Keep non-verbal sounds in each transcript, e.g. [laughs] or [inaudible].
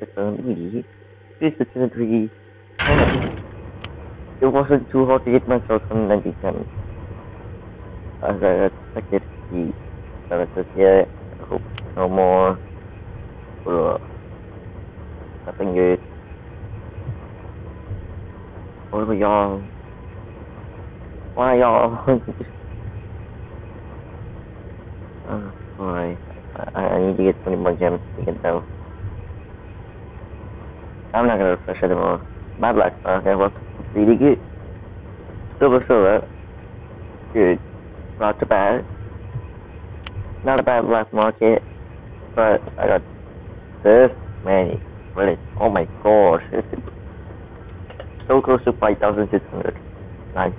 780, 363, it wasn't too hard to get myself some 9010. As I expected it says, yeah, I hope no more. Uh, nothing good. What are y'all? Why y'all? oh, boy. I, I need to get 20 more gems to get those. I'm not gonna refresh anymore. My black okay, well, really good. Silver, silver. Good. Not too bad. Not a bad black market, but I got this many. Really? Oh my gosh. so close to 5,600. Nice.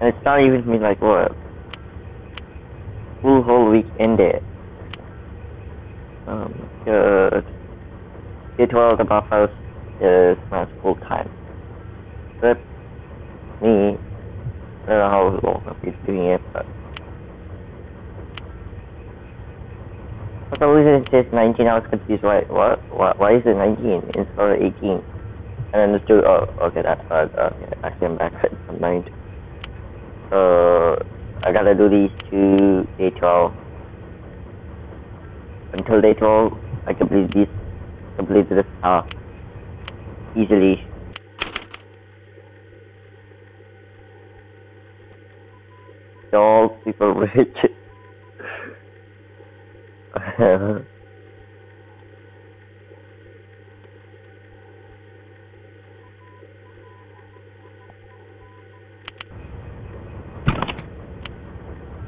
And it's not even been like what? Full whole week ended. Um, good. Day 12 the buffers is my full time. But me, I don't know how long I'll be doing it, but For some reason it says 19, I was confused, why, what, why, why is it 19 instead of 18? And then do, oh, okay, that's right, okay, actually I'm back [laughs] at some 9. So, I gotta do these two day 12. Until day 12, I complete these, complete this uh, task easily. All people [laughs] rich. [laughs]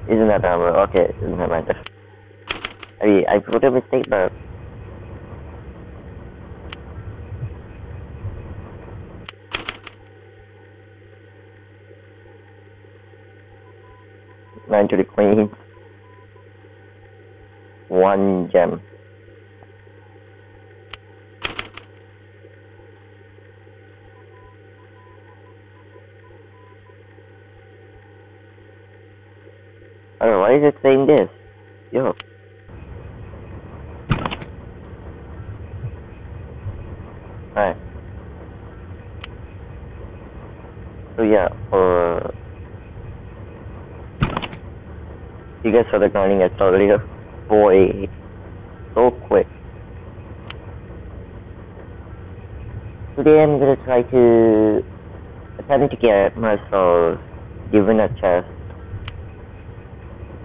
Isn't that number? Okay, never mind. [laughs] I mean, I put a mistake, but nine to the queen. One gem. Oh, why is it saying this? Yo. Alright. So yeah, for you guys the grinding started earlier. Boy, so quick. Today I'm gonna try to attempt to get myself given a chest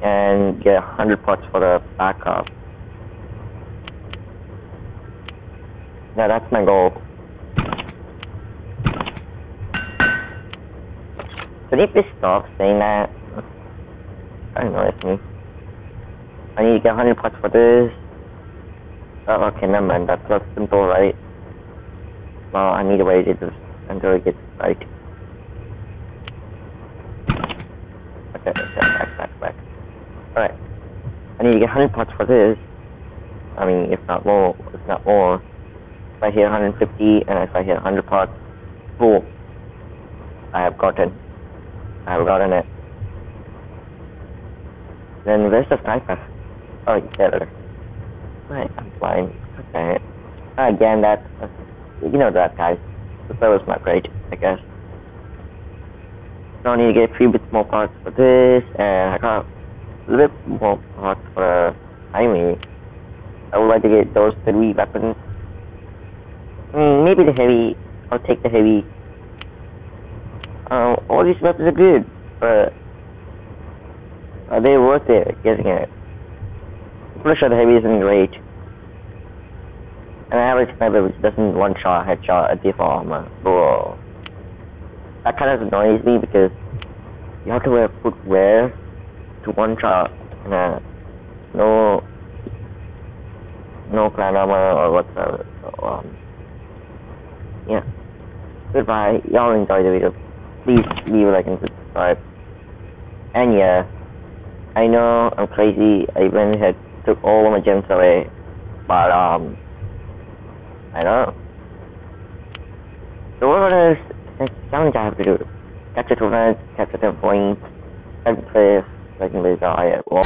and get a hundred pots for the backup. Yeah, that's my goal. Could you please stop saying that? I know, it's me. I need to get 100 pots for this. Oh, okay, never mind. That's not simple, right? Well, I need to wait it until it gets right. Okay, okay, back, back, back. Alright. I need to get 100 pots for this. I mean, if not more, if not more. If I hit 150 and if I hit 100 pots, boom. I have gotten. I have gotten it. Then where's the sniper? Oh, there. Right, I'm blind. Okay. Again, that, uh, you know that, guys. The server's not great, I guess. So I need to get a few bits more parts for this, and I got a little bit more parts for uh, Jaime. I would like to get those three weapons. Mm, maybe the heavy. I'll take the heavy. Uh, all these weapons are good, but are they worth it getting it? I'm pretty sure the heavy isn't great. An average sniper doesn't one shot headshot a default armor. Bro. That kind of annoys me because you have to wear footwear to one shot and uh, no no clan armor or whatsoever. So, um, yeah. Goodbye. Y'all enjoy the video. Please leave a like and subscribe. And yeah. I know I'm crazy. I even had took all my gems away, but um, I know. So what are the challenge I have to do? Capture two runs, capture ten points, second place, second place, I well.